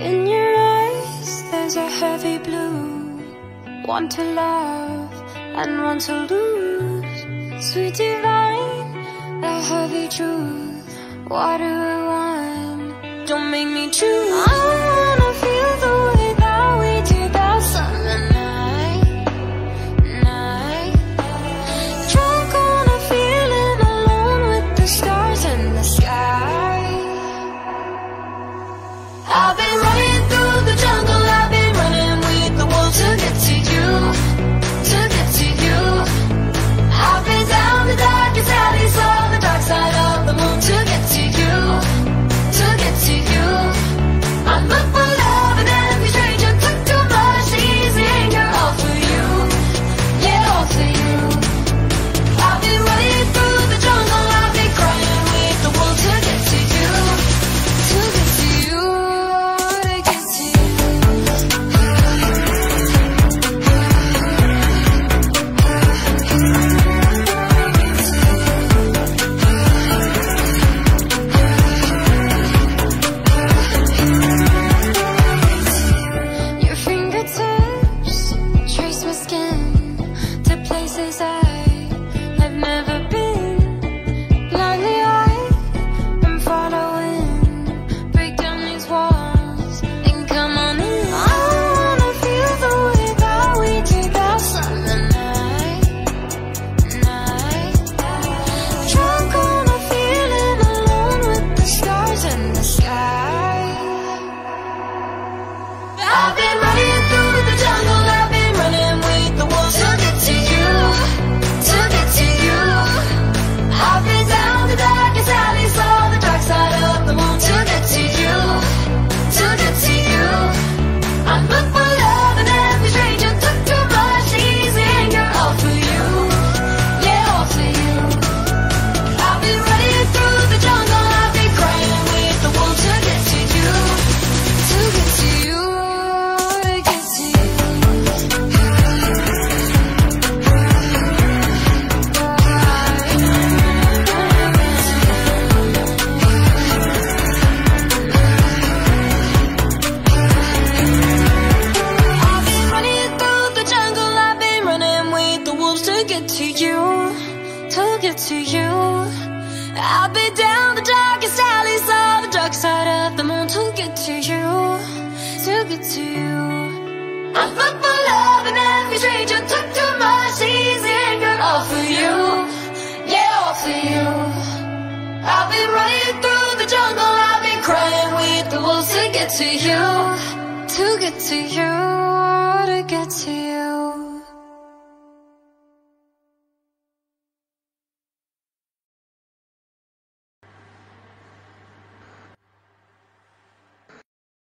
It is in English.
In your eyes there's a heavy blue One to love and one to lose Sweet divine, a heavy truth Why do I want? Don't make me choose I wanna feel the way that we did that summer night, night. Drunk on the feeling, alone with the stars in the sky. I've been get to you, to get to you. I'll be down the darkest alleys of the dark side of the moon To get to you, to get to you. I'm fuck for love and every stranger took too much easy good. All for you, yeah all for you. I've been running through the jungle, I've been crying with the wolves To get to you, to get to you, to get to you.